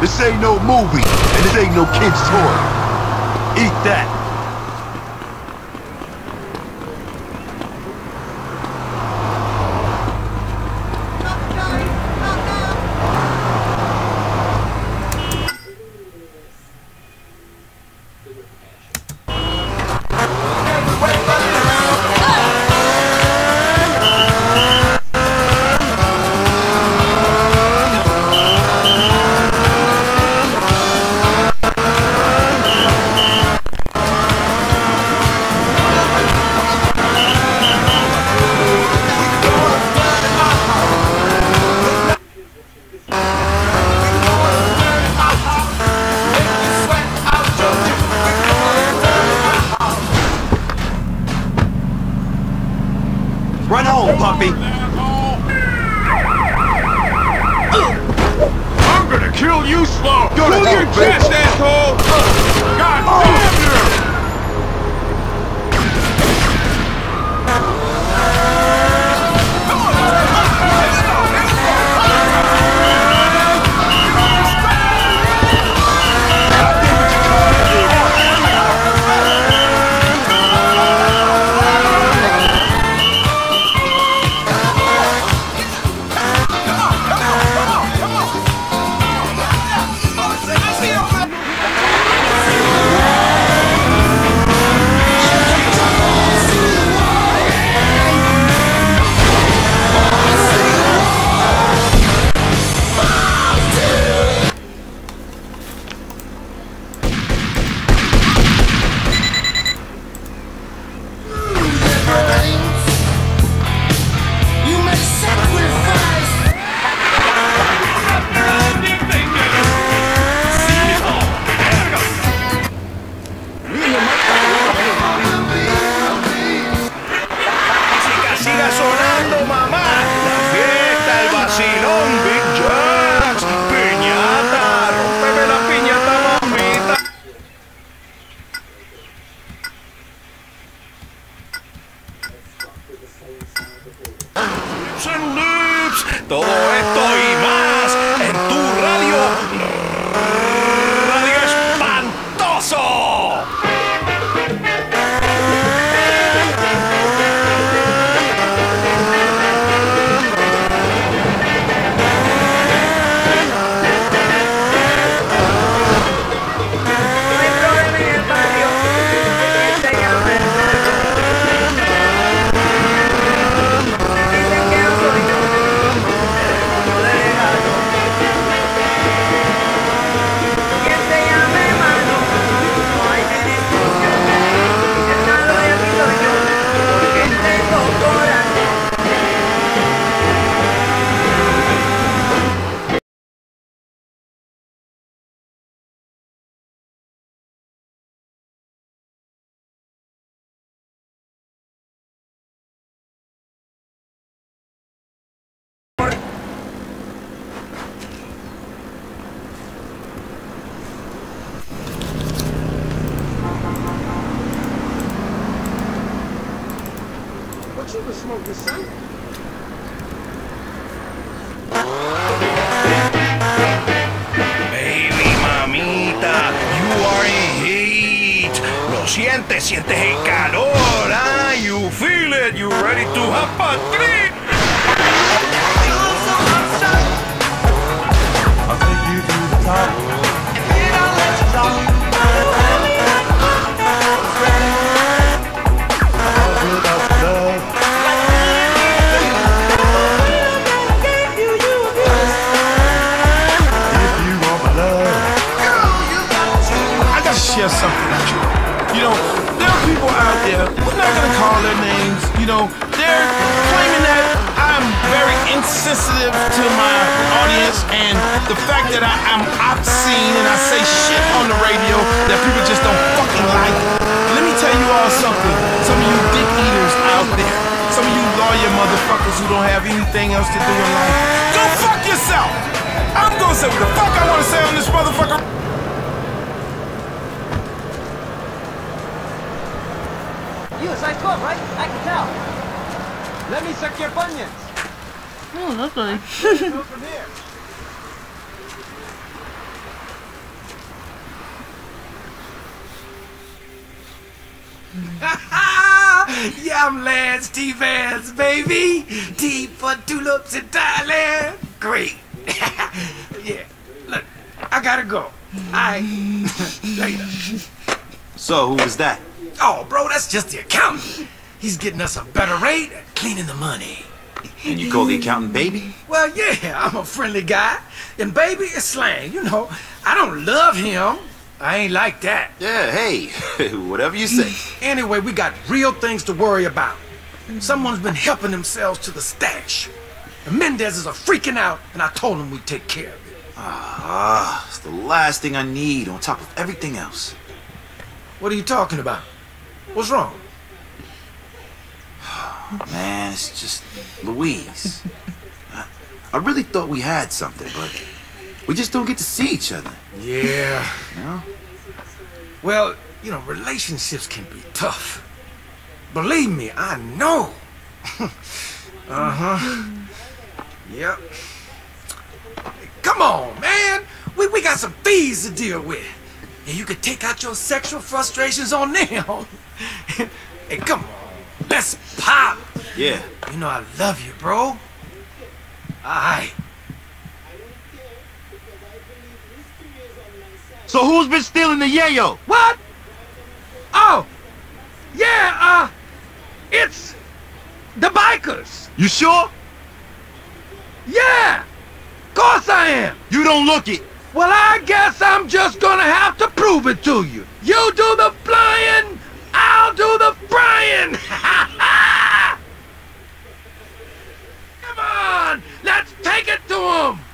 This ain't no movie, and this ain't no kid's toy. Eat that. Puppy. I'm gonna kill you slow! Go to Pull your chest, asshole! God damn! You Sen lyps! Toe toima! What you was smoking, son? Baby, mamita, you are in heat. Lo sientes, sientes el calor, ah? You feel it, you ready to have a treat. You know, they're claiming that I'm very insensitive to my audience and the fact that I, I'm obscene and I say shit on the radio that people just don't fucking like. Let me tell you all something. Some of you dick eaters out there, some of you lawyer motherfuckers who don't have anything else to do in life, go fuck yourself! I'm gonna say what the fuck I wanna say on this motherfucker. you a size 12, right? I can tell. Let me suck your bunions. Oh, lovely. go from here. yeah, I'm Lance tea Vance, baby! Tea for tulips in Thailand! Great! yeah, look, I gotta go. Alright, later. So, who was that? Oh, bro, that's just the accountant. He's getting us a better rate at cleaning the money. And you call the accountant baby? Well, yeah, I'm a friendly guy. And baby is slang, you know. I don't love him. I ain't like that. Yeah, hey, whatever you say. Anyway, we got real things to worry about. Someone's been helping themselves to the stash. The Mendezes are freaking out, and I told them we'd take care of it. Ah, it's the last thing I need on top of everything else. What are you talking about? What's wrong? Man, it's just Louise. I, I really thought we had something, but we just don't get to see each other. Yeah. You know? Well, you know, relationships can be tough. Believe me, I know. uh-huh. Yep. Come on, man. We, we got some fees to deal with. And you could take out your sexual frustrations on them. hey, come on. Let's pop. Yeah. You know I love you, bro. Alright. So who's been stealing the yayo? What? Oh, yeah, uh, it's the bikers. You sure? Yeah, of course I am. You don't look it. Well, I guess I'm just gonna have to prove it to you. You do the flying, I'll do the frying. Come on, let's take it to him.